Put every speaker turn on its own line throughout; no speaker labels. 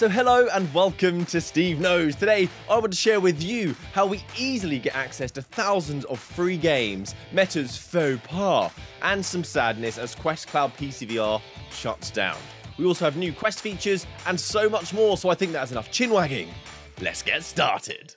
So hello and welcome to Steve Knows. Today I want to share with you how we easily get access to thousands of free games, Meta's faux pas, and some sadness as Quest Cloud PCVR shuts down. We also have new Quest features and so much more, so I think that's enough chin wagging. Let's get started.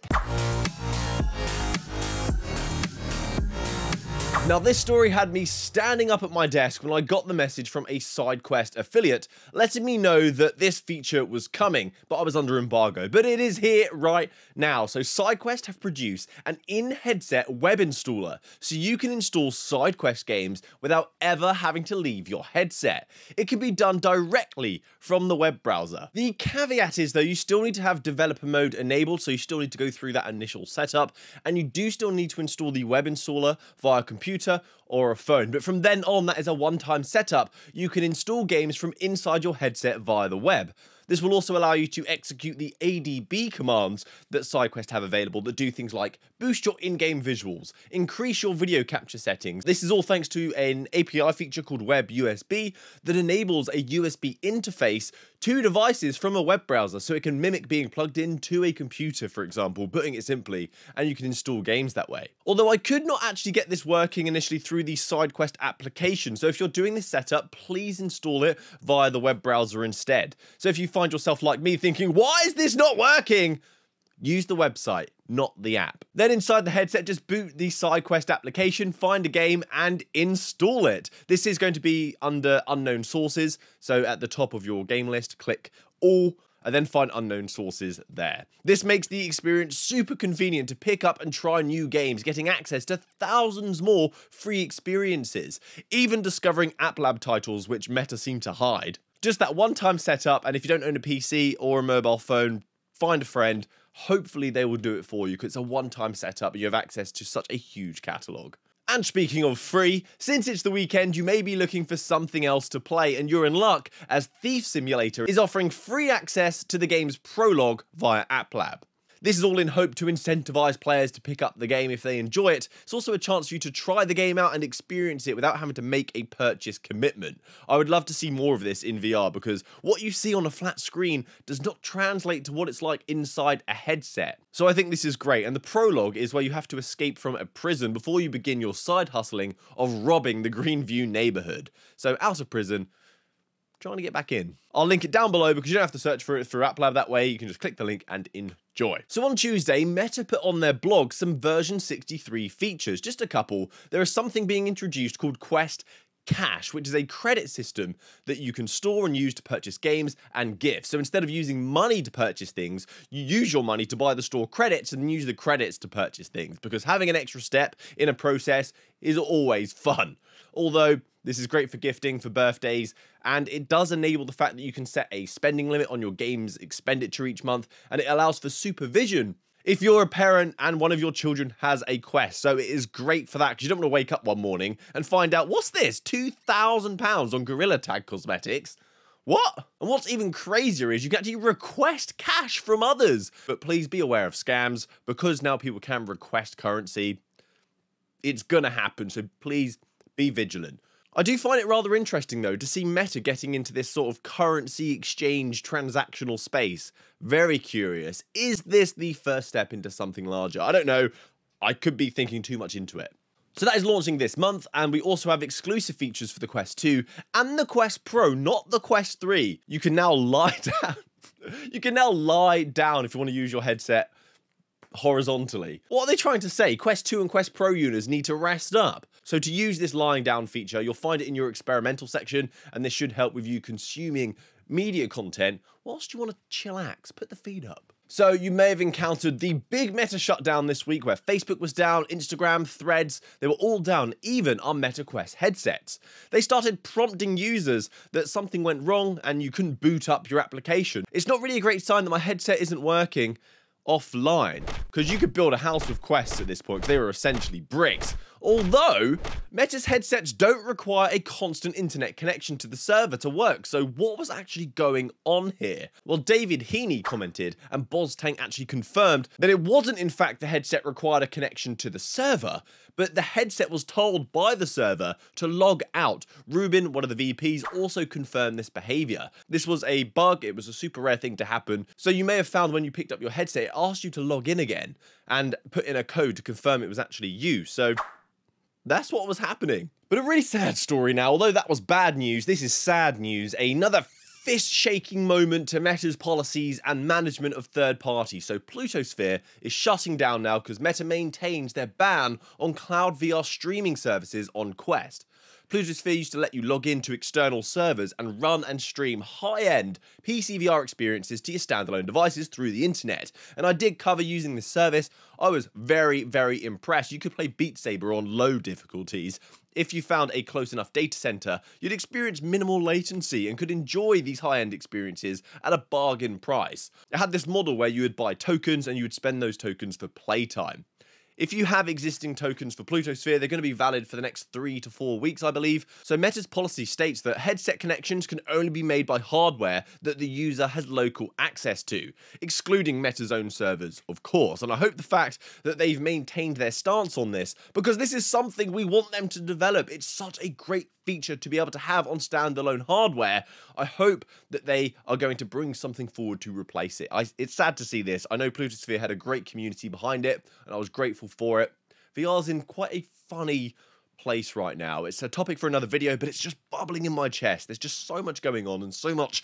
Now, this story had me standing up at my desk when I got the message from a SideQuest affiliate letting me know that this feature was coming, but I was under embargo. But it is here right now. So, SideQuest have produced an in headset web installer so you can install SideQuest games without ever having to leave your headset. It can be done directly from the web browser. The caveat is, though, you still need to have developer mode enabled, so you still need to go through that initial setup, and you do still need to install the web installer via computer computer or a phone. But from then on, that is a one time setup. You can install games from inside your headset via the web. This will also allow you to execute the ADB commands that SideQuest have available that do things like boost your in-game visuals, increase your video capture settings. This is all thanks to an API feature called Web USB that enables a USB interface to devices from a web browser so it can mimic being plugged into a computer, for example, putting it simply, and you can install games that way. Although I could not actually get this working initially through the SideQuest application, so if you're doing this setup, please install it via the web browser instead. So if you find yourself like me thinking, why is this not working? Use the website, not the app. Then inside the headset, just boot the SideQuest application, find a game, and install it. This is going to be under unknown sources, so at the top of your game list, click all and then find unknown sources there. This makes the experience super convenient to pick up and try new games, getting access to thousands more free experiences, even discovering App Lab titles which Meta seem to hide just that one time setup. And if you don't own a PC or a mobile phone, find a friend. Hopefully, they will do it for you because it's a one time setup and you have access to such a huge catalogue. And speaking of free, since it's the weekend, you may be looking for something else to play, and you're in luck as Thief Simulator is offering free access to the game's prologue via AppLab. This is all in hope to incentivize players to pick up the game if they enjoy it. It's also a chance for you to try the game out and experience it without having to make a purchase commitment. I would love to see more of this in VR because what you see on a flat screen does not translate to what it's like inside a headset. So I think this is great. And the prologue is where you have to escape from a prison before you begin your side hustling of robbing the Greenview neighborhood. So out of prison, trying to get back in. I'll link it down below because you don't have to search for it through AppLab that way. You can just click the link and enjoy. So on Tuesday, Meta put on their blog some version 63 features, just a couple. There is something being introduced called Quest Cash, which is a credit system that you can store and use to purchase games and gifts. So instead of using money to purchase things, you use your money to buy the store credits and use the credits to purchase things because having an extra step in a process is always fun. Although this is great for gifting, for birthdays, and it does enable the fact that you can set a spending limit on your game's expenditure each month, and it allows for supervision if you're a parent and one of your children has a quest. So it is great for that because you don't want to wake up one morning and find out what's this £2,000 on Gorilla Tag Cosmetics. What? And what's even crazier is you can actually request cash from others. But please be aware of scams because now people can request currency. It's gonna happen, so please be vigilant. I do find it rather interesting, though, to see Meta getting into this sort of currency exchange transactional space. Very curious. Is this the first step into something larger? I don't know. I could be thinking too much into it. So that is launching this month, and we also have exclusive features for the Quest 2 and the Quest Pro, not the Quest 3. You can now lie down. you can now lie down if you want to use your headset horizontally. What are they trying to say? Quest 2 and Quest Pro users need to rest up. So to use this lying down feature, you'll find it in your experimental section, and this should help with you consuming media content whilst you want to chillax. Put the feed up. So you may have encountered the big meta shutdown this week where Facebook was down, Instagram, Threads, they were all down, even on MetaQuest headsets. They started prompting users that something went wrong and you couldn't boot up your application. It's not really a great sign that my headset isn't working offline because you could build a house with quests at this point they were essentially bricks Although, Meta's headsets don't require a constant internet connection to the server to work, so what was actually going on here? Well, David Heaney commented, and BozTank actually confirmed that it wasn't in fact the headset required a connection to the server, but the headset was told by the server to log out. Ruben, one of the VPs, also confirmed this behavior. This was a bug, it was a super rare thing to happen, so you may have found when you picked up your headset, it asked you to log in again and put in a code to confirm it was actually you. So that's what was happening. But a really sad story now. Although that was bad news, this is sad news. Another fist shaking moment to Meta's policies and management of third parties. So Plutosphere is shutting down now because Meta maintains their ban on cloud VR streaming services on Quest. Plutosphere used to let you log into external servers and run and stream high-end PC VR experiences to your standalone devices through the internet. And I did cover using this service. I was very, very impressed. You could play Beat Saber on low difficulties. If you found a close enough data center, you'd experience minimal latency and could enjoy these high-end experiences at a bargain price. It had this model where you would buy tokens and you would spend those tokens for playtime. If you have existing tokens for Plutosphere, they're going to be valid for the next three to four weeks, I believe. So Meta's policy states that headset connections can only be made by hardware that the user has local access to, excluding Meta's own servers, of course. And I hope the fact that they've maintained their stance on this, because this is something we want them to develop. It's such a great feature to be able to have on standalone hardware. I hope that they are going to bring something forward to replace it. I, it's sad to see this. I know Plutosphere had a great community behind it, and I was grateful for it. VR's in quite a funny place right now. It's a topic for another video, but it's just bubbling in my chest. There's just so much going on and so much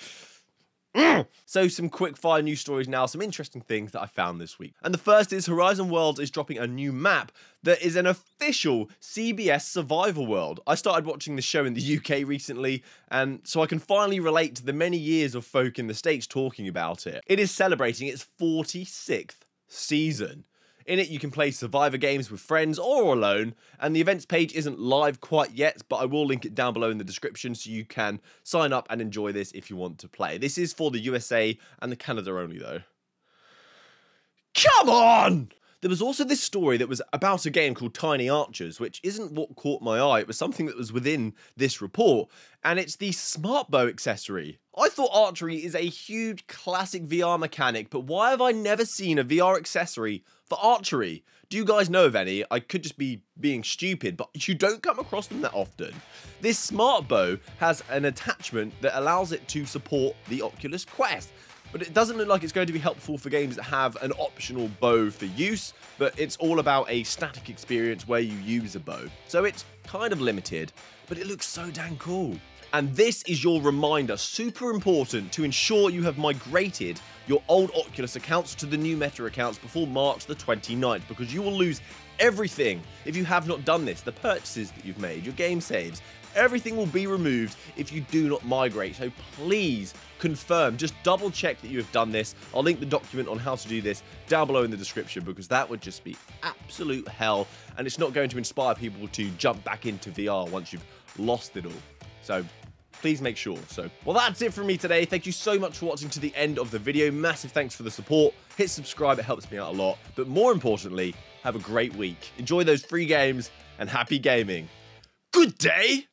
mm. so some quick fire news stories now, some interesting things that I found this week. And the first is Horizon Worlds is dropping a new map that is an official CBS survival world. I started watching the show in the UK recently, and so I can finally relate to the many years of folk in the States talking about it. It is celebrating its 46th season. In it, you can play survivor games with friends or alone, and the events page isn't live quite yet, but I will link it down below in the description so you can sign up and enjoy this if you want to play. This is for the USA and the Canada only, though. Come on! There was also this story that was about a game called Tiny Archers, which isn't what caught my eye. It was something that was within this report, and it's the Smart Bow accessory. I thought archery is a huge classic VR mechanic, but why have I never seen a VR accessory for archery? Do you guys know of any? I could just be being stupid, but you don't come across them that often. This Smart Bow has an attachment that allows it to support the Oculus Quest but it doesn't look like it's going to be helpful for games that have an optional bow for use, but it's all about a static experience where you use a bow. So it's kind of limited, but it looks so dang cool. And this is your reminder, super important, to ensure you have migrated your old Oculus accounts to the new Meta accounts before March the 29th, because you will lose everything if you have not done this. The purchases that you've made, your game saves, everything will be removed if you do not migrate. So please confirm, just double check that you have done this. I'll link the document on how to do this down below in the description because that would just be absolute hell and it's not going to inspire people to jump back into VR once you've lost it all. So please make sure. So, well, that's it from me today. Thank you so much for watching to the end of the video. Massive thanks for the support. Hit subscribe, it helps me out a lot. But more importantly, have a great week. Enjoy those free games and happy gaming. Good day!